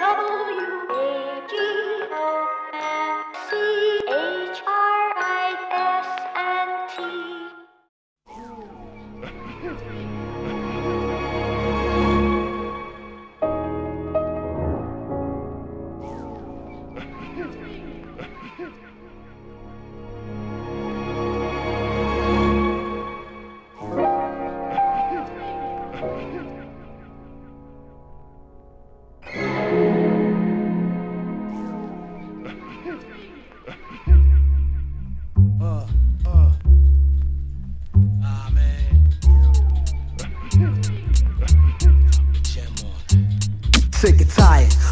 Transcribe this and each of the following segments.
W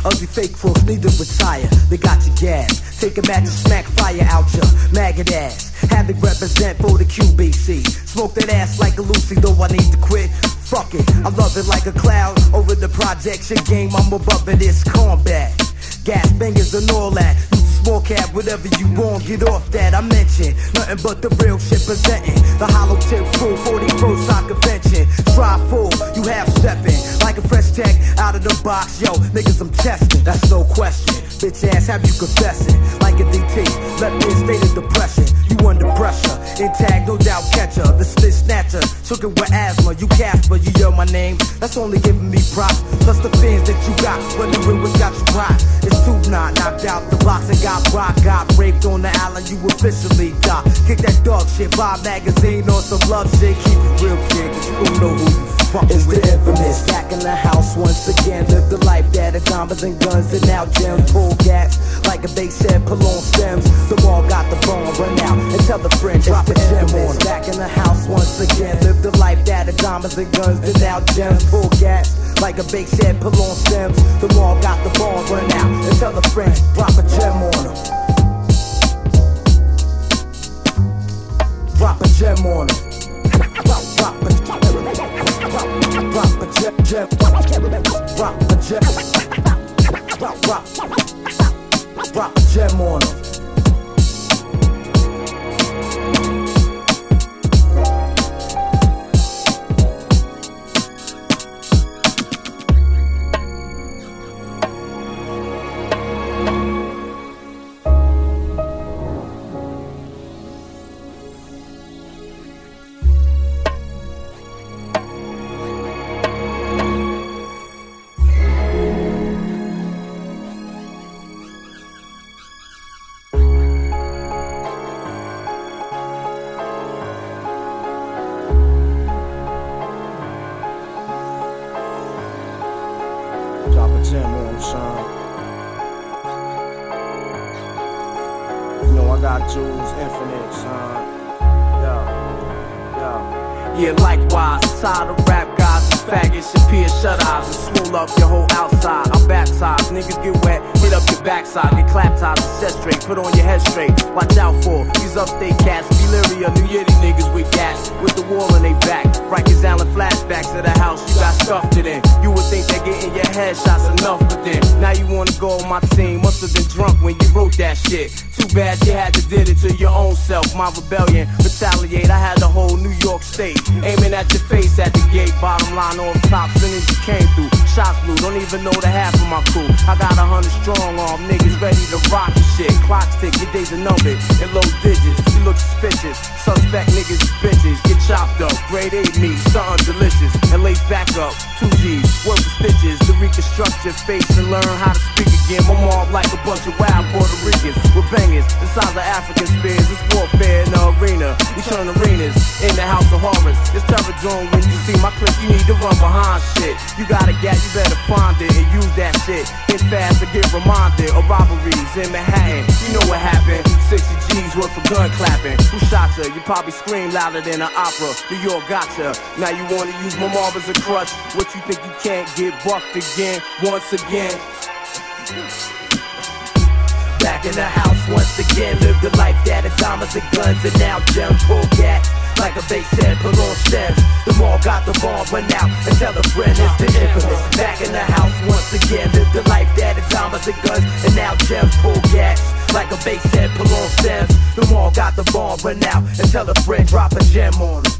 ugly fake folks need to retire. They got you gas. Take a match and smack fire out your maggot ass. Have it represent for the QBC. Smoke that ass like a Lucy, though I need to quit. Fuck it, I love it like a cloud. Over the projection game, I'm above it, it's combat. Gas bangers and all that. Small cap, whatever you want, get off that. I mentioned nothing but the real shit presenting. The hollow tip full 41st side convention. Try full, you have stepping. Like a fresh tech out of the box. Yo, niggas, I'm testing, that's no question. Bitch ass, have you confessing? Like a DT, left in state of depression. You under pressure, intact, no doubt catcher. The took it with asthma. You Casper, you yell my name. That's only giving me props. Plus the fans that you got, wondering what got you hot. It's too not knocked out the box and got rock. Got raped on the island, you officially die. Kick that dog shit, buy a magazine or some love shit. Keep it real, kid, 'cause you don't know who you It's the infamous, back in the house once again. Live the life that is diamonds and guns and now gems. Pull gas like a bass head, pull on stems. The wall got the bone, run out and tell the friend, drop a gem on. Back in the house once again. Live the life that is diamonds and guns and now gems. Pull gas like a big head, pull on stems. The wall got the bone, run out and tell the friend, drop a gem on them. Drop a gem on 'em. Drop, drop a, drop, drop gem, gem, drop a gem, drop, drop, drop a gem on 'em. Gem on him, son. You know I got jewels infinite, son. Yeah, yeah. Yeah, likewise, tired of rap guys and faggots and peer shut eyes and swole up your whole outside. I'm baptized, niggas get wet, hit up your backside, get clap ties and set straight, put on your head straight. Watch out for these upstate cats, Deliria, New Yiddy niggas with gas, with the wall in they back. Rikers Island flashbacks to the house, you got stuffed it in. Headshots enough, but then now you wanna go on my team. Must have been drunk when you wrote that shit. Too bad you had to did it to your own self. My rebellion, retaliate. I had the whole New York State aiming at your face at the gate. Bottom line on top, soon as you came through. Shots blue, don't even know the half of my crew. I got a hundred strong arm niggas ready to rock the shit. Clocks tick, your days are numbered in low digits. Look suspicious. Suspect niggas is bitches. Get chopped up, grade A meat, something delicious. And lace back up, two G's, worth of stitches. To reconstruct your face and learn how to speak again. My mob like a bunch of wild Puerto Ricans with bangers the size of African spears. It's warfare in the arena. We turn arenas in the house of horrors. It's terror zone when you see my clip. You need to run behind shit. You got a gat, you better find it and use that shit. Hit fast get reminded of robberies in Manhattan. You know what happened? 60 G's worth of gun clapping. Who shot her? You probably scream louder than an opera. New York gotcha. Now you wanna use my mob as a crutch. What you think you can't get bucked again? Once again. Back in the house once again, live the life that had diamonds and guns and now gems gas. Like a bass head, pull on stems. The Mobb got the bomb, run out and tell a friend it's the infamous. Back in the house once again, live the life that had diamonds and guns and now gems pull gas. Like a bass head, pull on stems. The Mobb got the bomb, run out and tell a friend drop a gem on 'em.